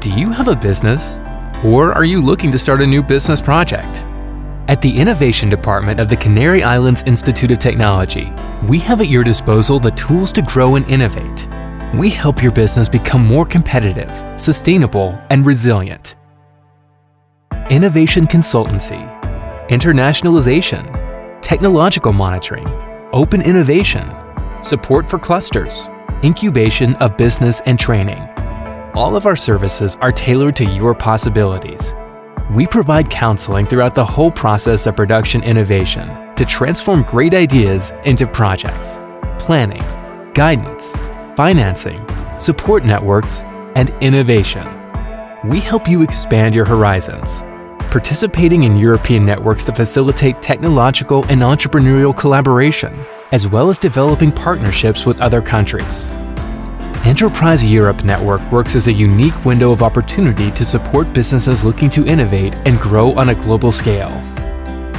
Do you have a business? Or are you looking to start a new business project? At the Innovation Department of the Canary Islands Institute of Technology, we have at your disposal the tools to grow and innovate. We help your business become more competitive, sustainable, and resilient. Innovation Consultancy, Internationalization, Technological Monitoring, Open Innovation, Support for Clusters, Incubation of Business and Training. All of our services are tailored to your possibilities we provide counseling throughout the whole process of production innovation to transform great ideas into projects, planning, guidance, financing, support networks, and innovation. We help you expand your horizons, participating in European networks to facilitate technological and entrepreneurial collaboration, as well as developing partnerships with other countries. Enterprise Europe Network works as a unique window of opportunity to support businesses looking to innovate and grow on a global scale.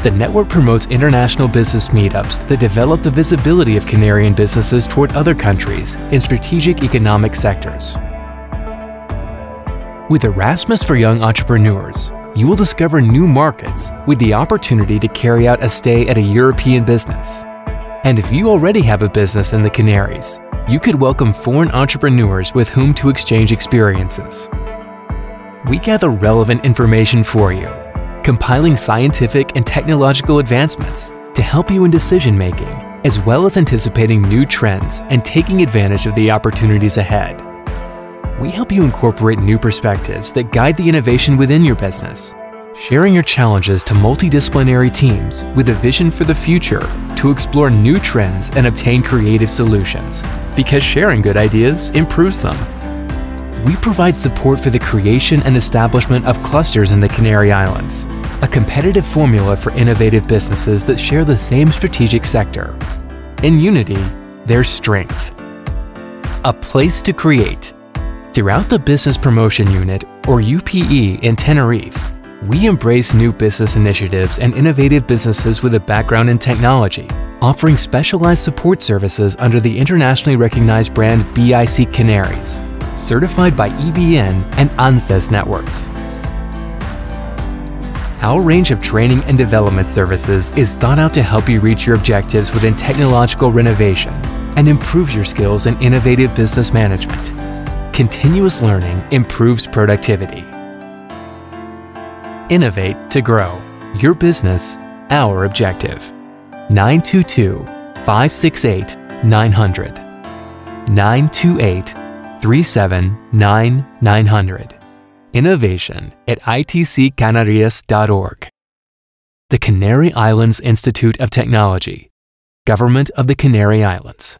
The network promotes international business meetups that develop the visibility of Canarian businesses toward other countries in strategic economic sectors. With Erasmus for Young Entrepreneurs, you will discover new markets with the opportunity to carry out a stay at a European business. And if you already have a business in the Canaries, you could welcome foreign entrepreneurs with whom to exchange experiences. We gather relevant information for you, compiling scientific and technological advancements to help you in decision making, as well as anticipating new trends and taking advantage of the opportunities ahead. We help you incorporate new perspectives that guide the innovation within your business sharing your challenges to multidisciplinary teams with a vision for the future to explore new trends and obtain creative solutions. Because sharing good ideas improves them. We provide support for the creation and establishment of clusters in the Canary Islands, a competitive formula for innovative businesses that share the same strategic sector. In unity, there's strength. A place to create. Throughout the Business Promotion Unit, or UPE in Tenerife, we embrace new business initiatives and innovative businesses with a background in technology, offering specialized support services under the internationally recognized brand BIC Canaries, certified by EBN and ANCES networks. Our range of training and development services is thought out to help you reach your objectives within technological renovation and improve your skills in innovative business management. Continuous learning improves productivity. Innovate to grow. Your business, our objective. 922 568 900. 928 379 900. Innovation at itccanarias.org. The Canary Islands Institute of Technology. Government of the Canary Islands.